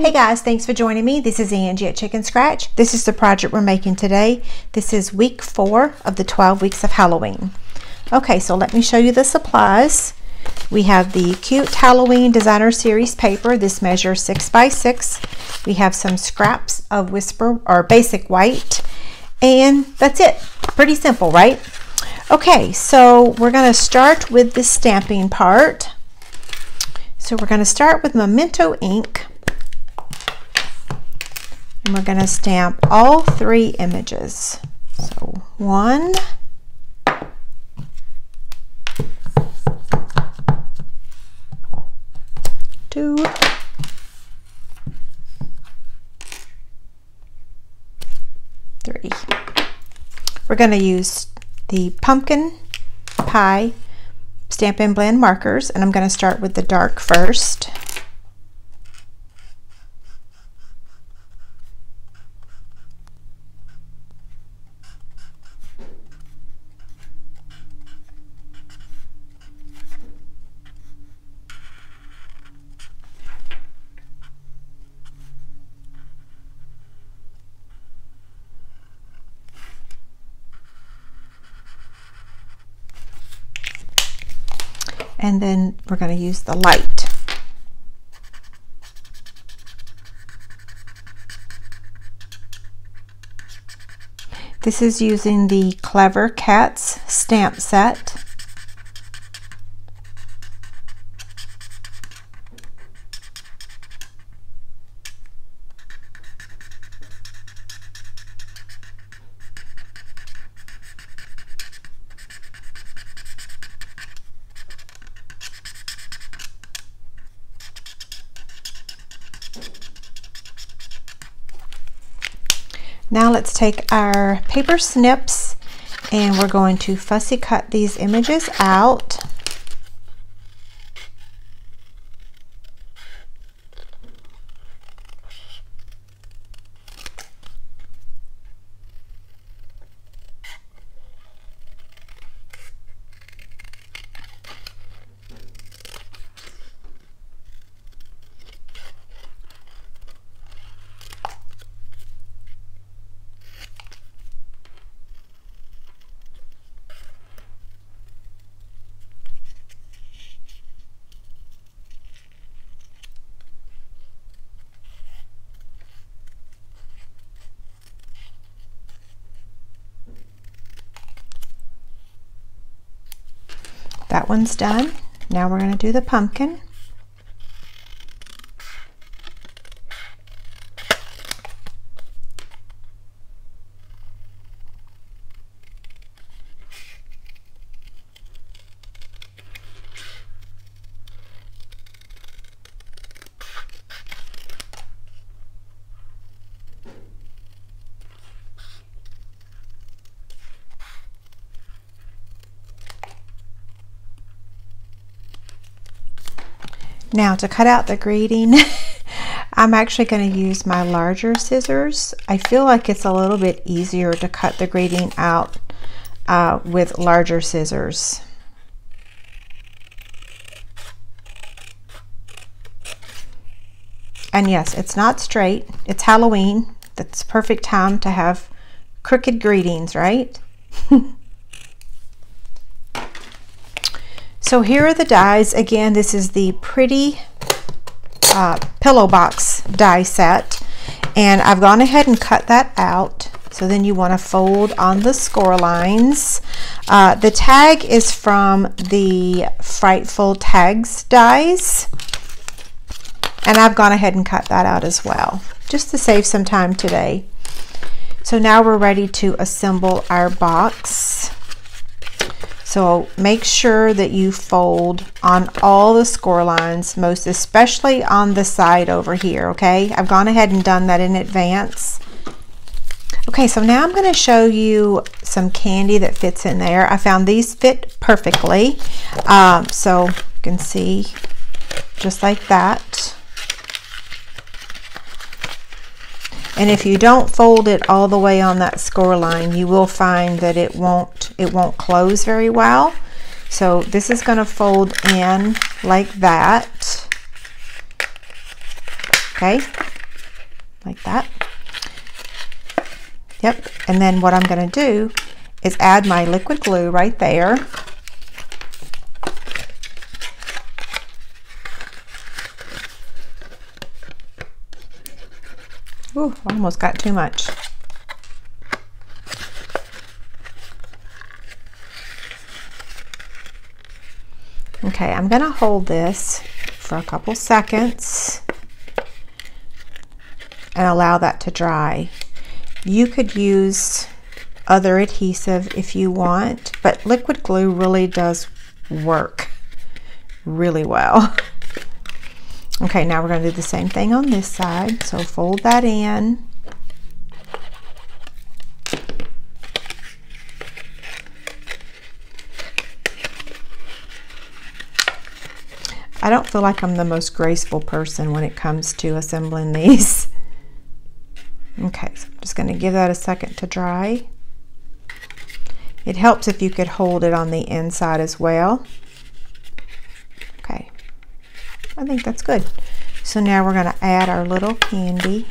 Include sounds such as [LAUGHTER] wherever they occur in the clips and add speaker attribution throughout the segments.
Speaker 1: Hey guys, thanks for joining me. This is Angie at Chicken Scratch. This is the project we're making today. This is week four of the 12 weeks of Halloween. Okay, so let me show you the supplies. We have the cute Halloween Designer Series paper. This measures six by six. We have some scraps of Whisper or Basic White. And that's it. Pretty simple, right? Okay, so we're going to start with the stamping part. So we're going to start with Memento ink. And we're going to stamp all three images. So one, two, three. We're going to use the pumpkin pie Stampin' Blend markers and I'm going to start with the dark first. And then we're going to use the light. This is using the Clever Cats stamp set. Now let's take our paper snips and we're going to fussy cut these images out. That one's done. Now we're going to do the pumpkin. Now to cut out the greeting, [LAUGHS] I'm actually going to use my larger scissors. I feel like it's a little bit easier to cut the greeting out uh, with larger scissors. And yes, it's not straight. It's Halloween. That's perfect time to have crooked greetings, right? [LAUGHS] So here are the dies. Again, this is the Pretty uh, Pillow Box die set. And I've gone ahead and cut that out. So then you want to fold on the score lines. Uh, the tag is from the Frightful Tags dies. And I've gone ahead and cut that out as well, just to save some time today. So now we're ready to assemble our box. So make sure that you fold on all the score lines, most especially on the side over here, okay? I've gone ahead and done that in advance. Okay, so now I'm going to show you some candy that fits in there. I found these fit perfectly. Um, so you can see just like that. And if you don't fold it all the way on that score line, you will find that it won't, it won't close very well. So this is going to fold in like that. Okay. like that. Yep, and then what I'm going to do is add my liquid glue right there. Ooh, almost got too much. Okay, I'm going to hold this for a couple seconds and allow that to dry. You could use other adhesive if you want, but liquid glue really does work really well. [LAUGHS] Okay, now we're going to do the same thing on this side. So fold that in. I don't feel like I'm the most graceful person when it comes to assembling [LAUGHS] these. Okay, so I'm just going to give that a second to dry. It helps if you could hold it on the inside as well. I think that's good. So now we're going to add our little candy.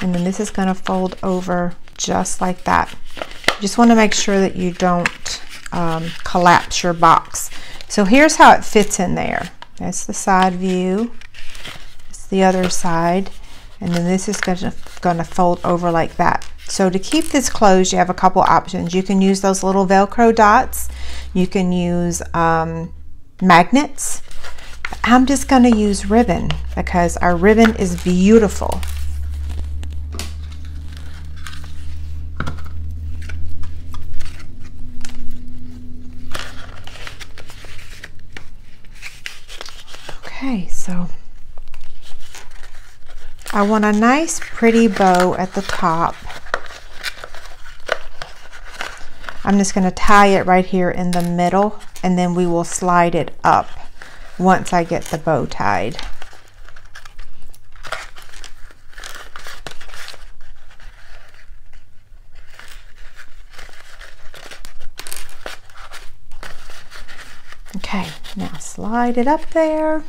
Speaker 1: And then this is going to fold over just like that. You just want to make sure that you don't um, collapse your box. So here's how it fits in there. That's the side view It's the other side and then this is gonna, gonna fold over like that. So to keep this closed, you have a couple options. You can use those little Velcro dots. You can use um, magnets. I'm just gonna use ribbon because our ribbon is beautiful. Okay, so I want a nice pretty bow at the top. I'm just going to tie it right here in the middle and then we will slide it up once I get the bow tied. Okay, now slide it up there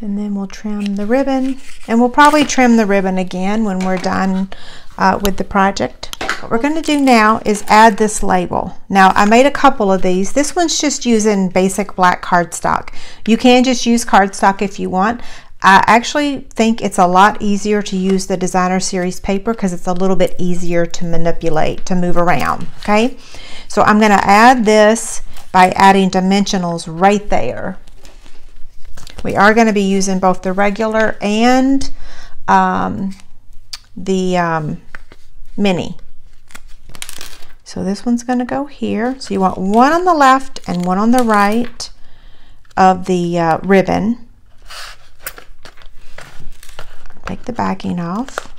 Speaker 1: and then we'll trim the ribbon and we'll probably trim the ribbon again when we're done uh, with the project. What we're going to do now is add this label. Now I made a couple of these. This one's just using basic black cardstock. You can just use cardstock if you want. I actually think it's a lot easier to use the designer series paper because it's a little bit easier to manipulate, to move around, okay? So I'm going to add this by adding dimensionals right there. We are going to be using both the regular and um, the um, mini. So this one's going to go here. So you want one on the left and one on the right of the uh, ribbon. Take the backing off.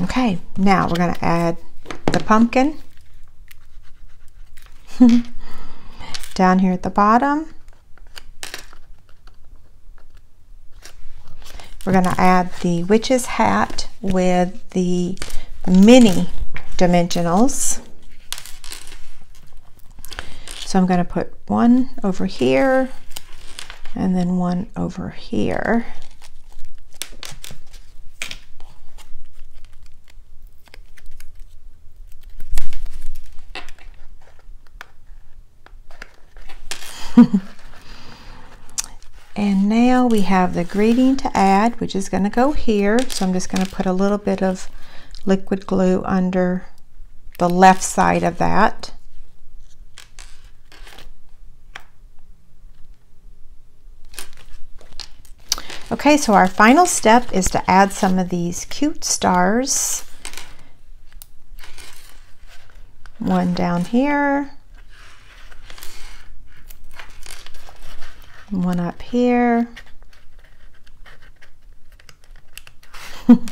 Speaker 1: Okay, now we're going to add the pumpkin [LAUGHS] down here at the bottom. We're going to add the witch's hat with the mini dimensionals. So I'm going to put one over here and then one over here. [LAUGHS] and now we have the greeting to add, which is going to go here. So I'm just going to put a little bit of liquid glue under the left side of that. Okay, so our final step is to add some of these cute stars. One down here. One up here. [LAUGHS] and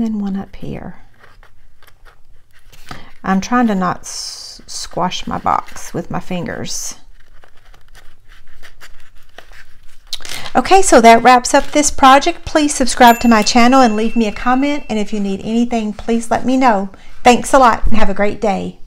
Speaker 1: then one up here. I'm trying to not squash my box with my fingers. Okay, so that wraps up this project. Please subscribe to my channel and leave me a comment. And if you need anything, please let me know. Thanks a lot and have a great day.